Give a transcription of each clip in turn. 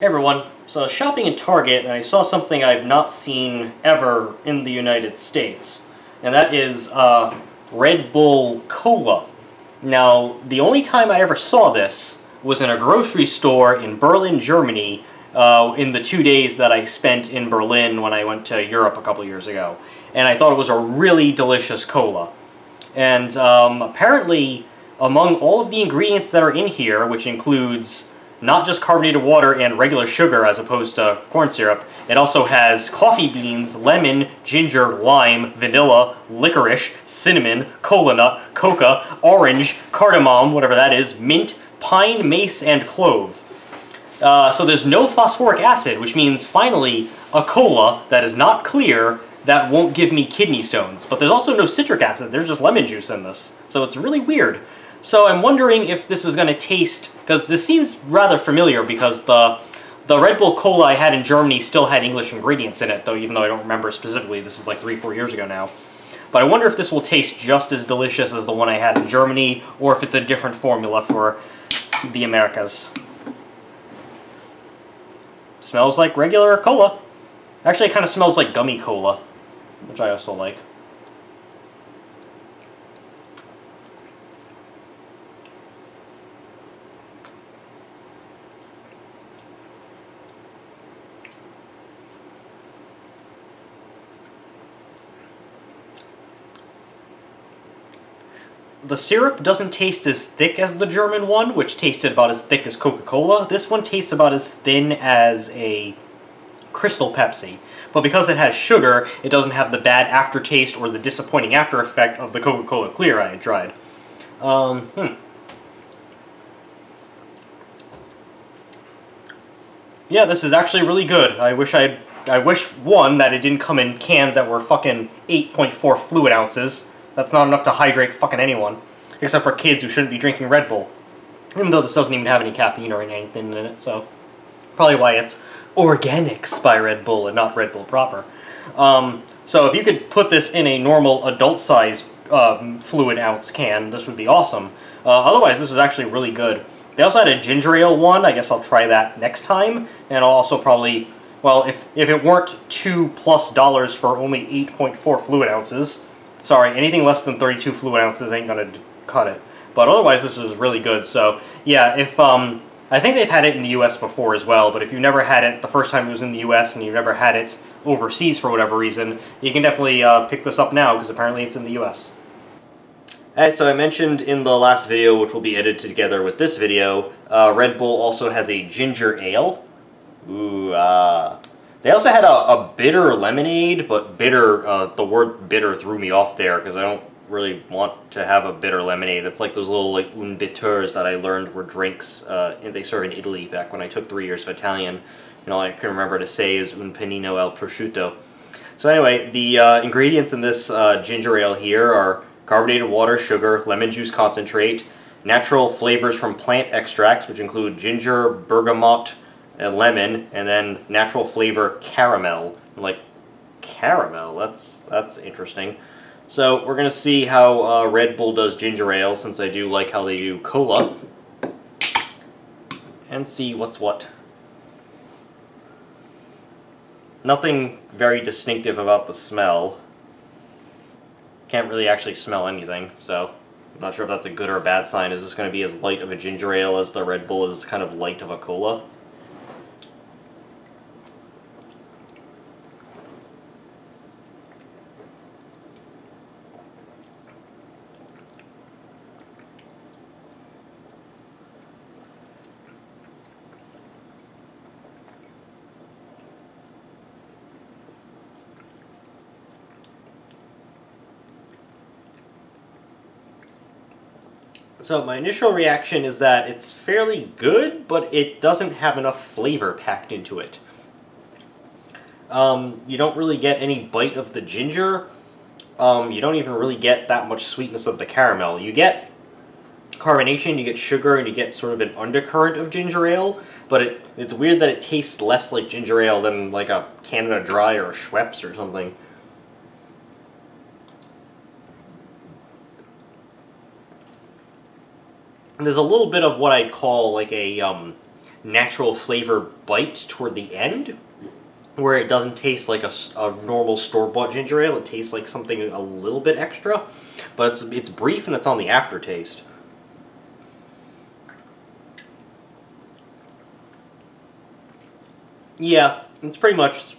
Hey everyone, so I was shopping in Target and I saw something I've not seen ever in the United States, and that is uh, Red Bull Cola. Now, the only time I ever saw this was in a grocery store in Berlin, Germany, uh, in the two days that I spent in Berlin when I went to Europe a couple years ago. And I thought it was a really delicious cola. And um, apparently, among all of the ingredients that are in here, which includes not just carbonated water and regular sugar as opposed to corn syrup. It also has coffee beans, lemon, ginger, lime, vanilla, licorice, cinnamon, cola nut, coca, orange, cardamom, whatever that is, mint, pine, mace, and clove. Uh, so there's no phosphoric acid, which means finally a cola that is not clear that won't give me kidney stones. But there's also no citric acid, there's just lemon juice in this. So it's really weird. So I'm wondering if this is going to taste, because this seems rather familiar because the the Red Bull Cola I had in Germany still had English ingredients in it, though even though I don't remember specifically, this is like three, four years ago now. But I wonder if this will taste just as delicious as the one I had in Germany, or if it's a different formula for the Americas. Smells like regular cola. Actually, it kind of smells like gummy cola, which I also like. The syrup doesn't taste as thick as the German one, which tasted about as thick as Coca-Cola. This one tastes about as thin as a Crystal Pepsi. But because it has sugar, it doesn't have the bad aftertaste or the disappointing after effect of the Coca-Cola Clear I had tried. Um, hmm. Yeah, this is actually really good. I wish I I wish, one, that it didn't come in cans that were fucking 8.4 fluid ounces. That's not enough to hydrate fucking anyone. Except for kids who shouldn't be drinking Red Bull. Even though this doesn't even have any caffeine or anything in it, so... Probably why it's Organics by Red Bull and not Red Bull proper. Um, so if you could put this in a normal adult size um, fluid ounce can, this would be awesome. Uh, otherwise, this is actually really good. They also had a ginger ale one. I guess I'll try that next time. And I'll also probably, well, if, if it weren't two plus dollars for only 8.4 fluid ounces, Sorry, anything less than 32 fluid ounces ain't gonna cut it. But otherwise, this is really good. So, yeah, if, um, I think they've had it in the US before as well, but if you never had it the first time it was in the US and you never had it overseas for whatever reason, you can definitely uh, pick this up now, because apparently it's in the US. Alright, so I mentioned in the last video, which will be edited together with this video, uh, Red Bull also has a ginger ale. Ooh, ah. Uh, they also had a, a bitter lemonade, but bitter, uh, the word bitter threw me off there because I don't really want to have a bitter lemonade. It's like those little like un bitters that I learned were drinks uh, they serve in Italy back when I took three years of Italian. And all I can remember to say is un panino al prosciutto. So anyway, the uh, ingredients in this uh, ginger ale here are carbonated water, sugar, lemon juice concentrate, natural flavors from plant extracts, which include ginger, bergamot, lemon, and then natural flavor caramel. like, caramel? That's that's interesting. So we're going to see how uh, Red Bull does ginger ale, since I do like how they do cola. And see what's what. Nothing very distinctive about the smell. Can't really actually smell anything, so I'm not sure if that's a good or a bad sign. Is this going to be as light of a ginger ale as the Red Bull is kind of light of a cola? So my initial reaction is that it's fairly good, but it doesn't have enough flavor packed into it. Um, you don't really get any bite of the ginger. Um, you don't even really get that much sweetness of the caramel. You get carbonation, you get sugar, and you get sort of an undercurrent of ginger ale, but it, it's weird that it tastes less like ginger ale than like a Canada Dry or a Schweppes or something. There's a little bit of what I'd call like a um, natural flavor bite toward the end, where it doesn't taste like a, a normal store-bought ginger ale. It tastes like something a little bit extra, but it's it's brief and it's on the aftertaste. Yeah, it's pretty much.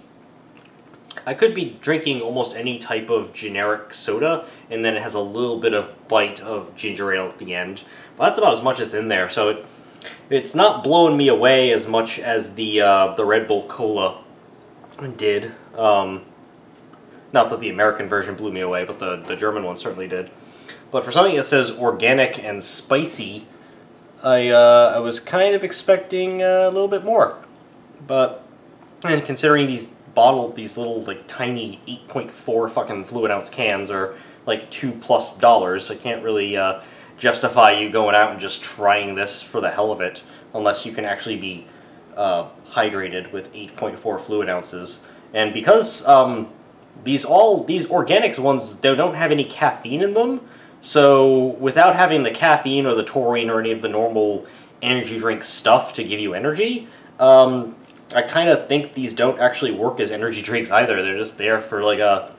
I could be drinking almost any type of generic soda, and then it has a little bit of bite of ginger ale at the end. But that's about as much as in there, so it, it's not blowing me away as much as the uh, the Red Bull Cola did. Um, not that the American version blew me away, but the, the German one certainly did. But for something that says organic and spicy, I, uh, I was kind of expecting uh, a little bit more. But and considering these bottle, these little like tiny 8.4 fucking fluid ounce cans are like two plus dollars, I can't really uh, justify you going out and just trying this for the hell of it, unless you can actually be uh, hydrated with 8.4 fluid ounces. And because um, these all these organics ones they don't have any caffeine in them, so without having the caffeine or the taurine or any of the normal energy drink stuff to give you energy, um, I kind of think these don't actually work as energy drinks either. They're just there for like a,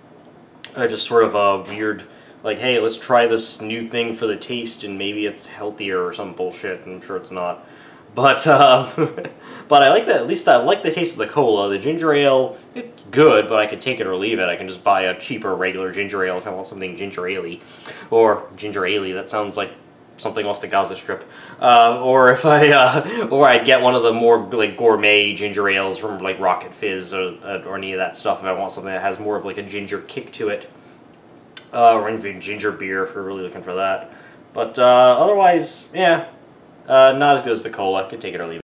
a just sort of a weird, like, hey, let's try this new thing for the taste and maybe it's healthier or some bullshit. I'm sure it's not. But, uh, but I like that, at least I like the taste of the cola. The ginger ale, it's good, but I could take it or leave it. I can just buy a cheaper regular ginger ale if I want something ginger ale Or ginger ale, that sounds like something off the Gaza Strip, uh, or if I, uh, or I'd get one of the more like gourmet ginger ales from like Rocket Fizz or, uh, or any of that stuff if I want something that has more of like a ginger kick to it, uh, or even ginger beer if we're really looking for that. But uh, otherwise, yeah, uh, not as good as the cola. Could take it or leave it.